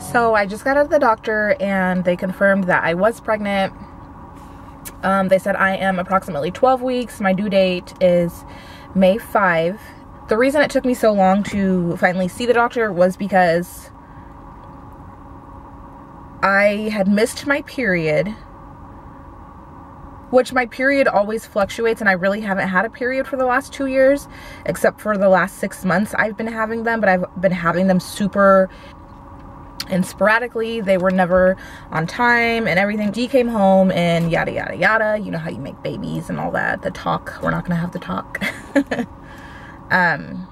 So I just got out of the doctor and they confirmed that I was pregnant. Um, they said I am approximately 12 weeks. My due date is May 5. The reason it took me so long to finally see the doctor was because I had missed my period which my period always fluctuates and I really haven't had a period for the last two years except for the last six months I've been having them but I've been having them super and sporadically they were never on time and everything G came home and yada yada yada you know how you make babies and all that the talk we're not gonna have the talk um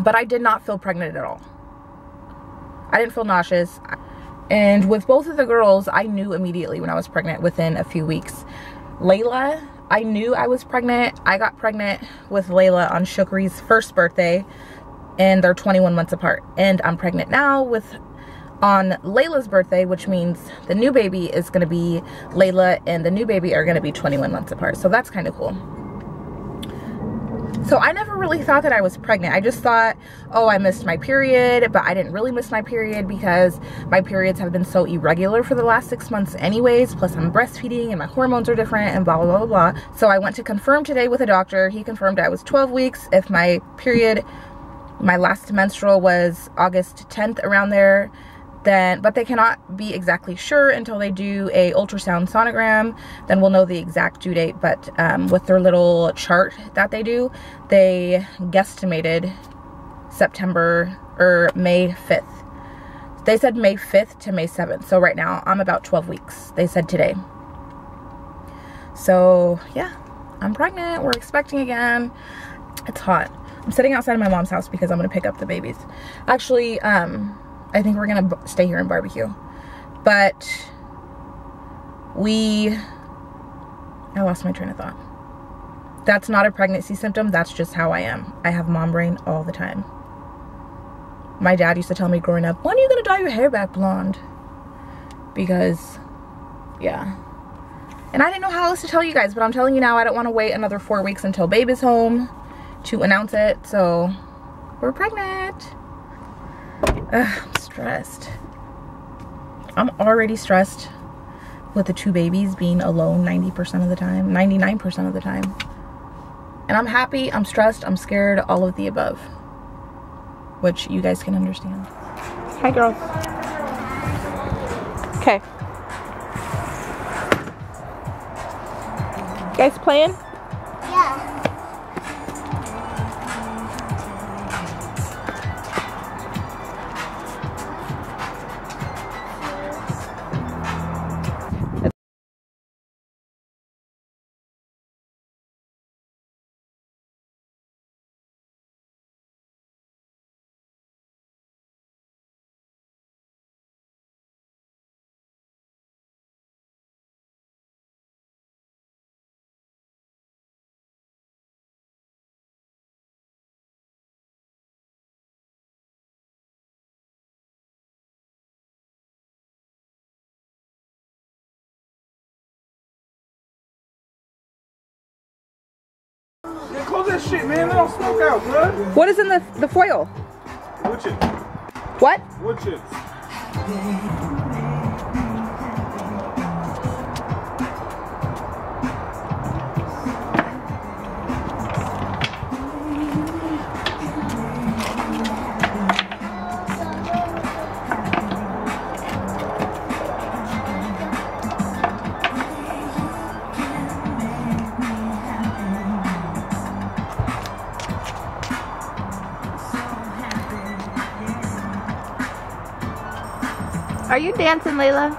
but I did not feel pregnant at all I didn't feel nauseous and with both of the girls, I knew immediately when I was pregnant within a few weeks. Layla, I knew I was pregnant. I got pregnant with Layla on Shukri's first birthday and they're 21 months apart. And I'm pregnant now with on Layla's birthday, which means the new baby is gonna be Layla and the new baby are gonna be 21 months apart. So that's kind of cool. So I never really thought that I was pregnant. I just thought, oh, I missed my period, but I didn't really miss my period because my periods have been so irregular for the last six months anyways. Plus I'm breastfeeding and my hormones are different and blah, blah, blah, blah. So I went to confirm today with a doctor. He confirmed I was 12 weeks. If my period, my last menstrual was August 10th around there, then but they cannot be exactly sure until they do a ultrasound sonogram. Then we'll know the exact due date but um, with their little chart that they do they guesstimated September or May 5th they said May 5th to May 7th so right now I'm about 12 weeks they said today. So yeah I'm pregnant. We're expecting again. It's hot. I'm sitting outside of my mom's house because I'm gonna pick up the babies. Actually um I think we're gonna stay here and barbecue. But we, I lost my train of thought. That's not a pregnancy symptom. That's just how I am. I have mom brain all the time. My dad used to tell me growing up, when are you gonna dye your hair back blonde? Because, yeah. And I didn't know how else to tell you guys, but I'm telling you now, I don't want to wait another four weeks until baby's home to announce it. So, we're pregnant. Ugh, stressed. I'm already stressed with the two babies being alone 90% of the time, 99% of the time. And I'm happy, I'm stressed, I'm scared, all of the above. Which you guys can understand. Hi girls. Okay. guys playing? Close that shit, man. Let don't smoke out, bro. What is in the the foil? Wood chips. What? Wood chips. Are you dancing, Layla?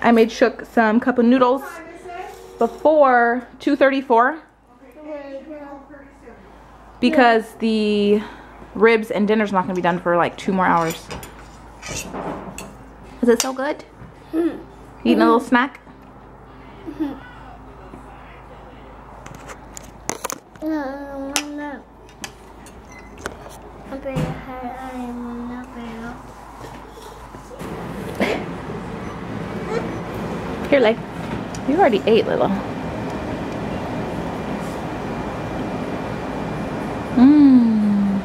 I made Shook some cup of noodles before 2.34 because the ribs and dinner's not going to be done for like two more hours. Is it so good? Mm. Eating a little snack? Mm -hmm. Here. You're like, you already ate, Lilo. Mmm.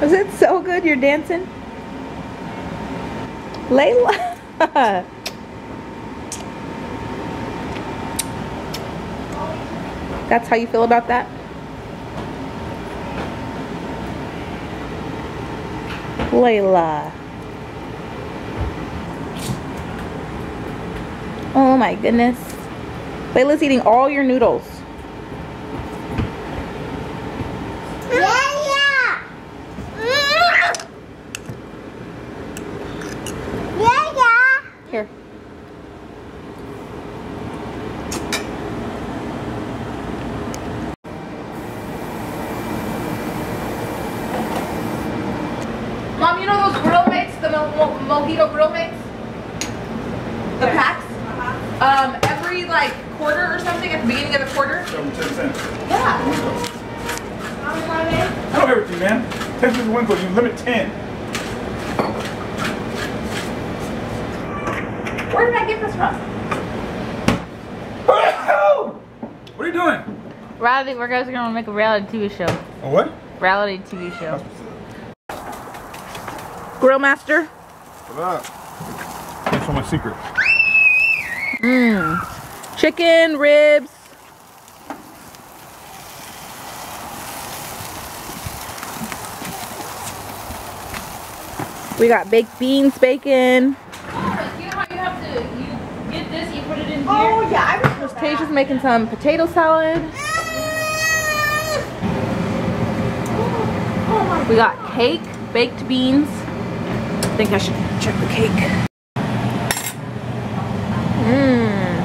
Was it so good you're dancing? Layla. That's how you feel about that? Layla. Oh my goodness. Layla's eating all your noodles. Yeah. Yeah, yeah. Here. Mom, you know those grill mates, the mo mo mojito grill mates? The packs? Uh-huh. Um, every like quarter or something at the beginning of the quarter? Seven, ten cents. Yeah. Eh? I don't everything, man. Ten cents a window. You limit ten. Where did I get this from? What are you doing? Reality, we're guys are gonna make a reality TV show. A what? Reality TV show. Grill master? What up? That's so much secret. Mmm. Chicken, ribs. We got baked beans, bacon. You know how you have to, you get this, you put it in oh, here. Oh yeah, I was Tasia's making some potato salad. Mm. We got cake, baked beans. I think I should check the cake. Mmm.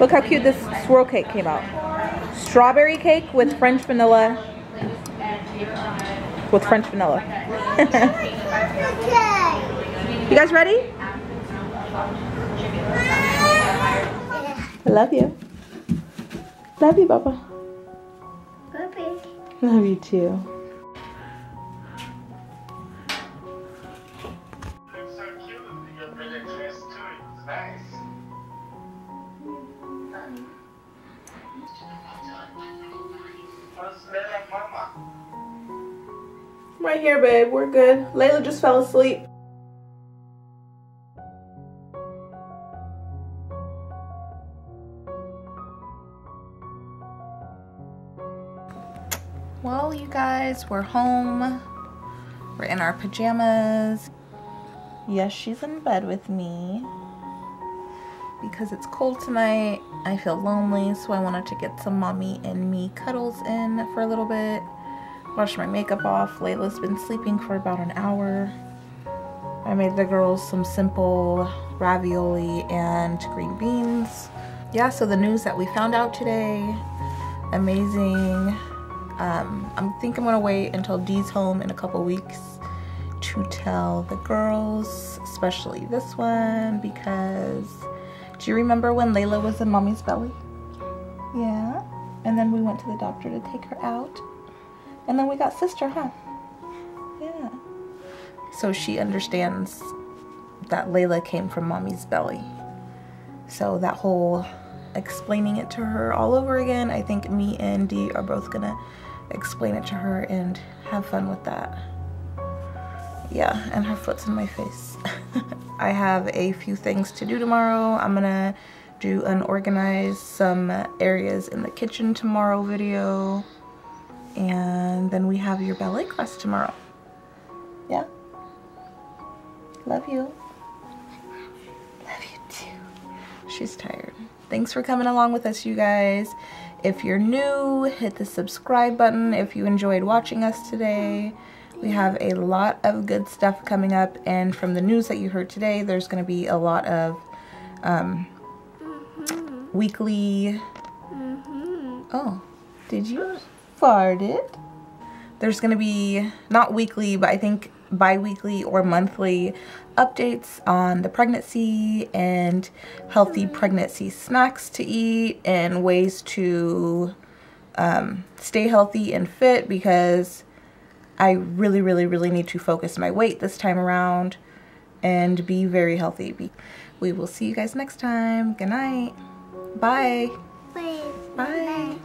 Look how cute this swirl cake came out. Strawberry cake with French vanilla. With French vanilla. You guys ready? I love you. Love you, Papa. The matter, mama? Right here, babe. We're good. Layla just fell asleep. Guys, we're home. We're in our pajamas. Yes, she's in bed with me. Because it's cold tonight, I feel lonely, so I wanted to get some mommy and me cuddles in for a little bit. Wash my makeup off. Layla's been sleeping for about an hour. I made the girls some simple ravioli and green beans. Yeah, so the news that we found out today, amazing. Um, I think I'm gonna wait until Dee's home in a couple weeks to tell the girls, especially this one, because do you remember when Layla was in mommy's belly? Yeah. And then we went to the doctor to take her out. And then we got sister, huh? Yeah. So she understands that Layla came from mommy's belly. So that whole explaining it to her all over again, I think me and Dee are both gonna explain it to her and have fun with that. Yeah, and her foot's in my face. I have a few things to do tomorrow. I'm gonna do an organize some areas in the kitchen tomorrow video. And then we have your ballet class tomorrow. Yeah? Love you. Love you too. She's tired. Thanks for coming along with us, you guys. If you're new, hit the subscribe button if you enjoyed watching us today. We have a lot of good stuff coming up, and from the news that you heard today, there's going to be a lot of um, weekly. Oh, did you fart it? There's going to be not weekly, but I think bi-weekly or monthly updates on the pregnancy and healthy pregnancy snacks to eat and ways to um, stay healthy and fit because I really, really, really need to focus my weight this time around and be very healthy. We will see you guys next time. Good night. Bye. Wait. Bye.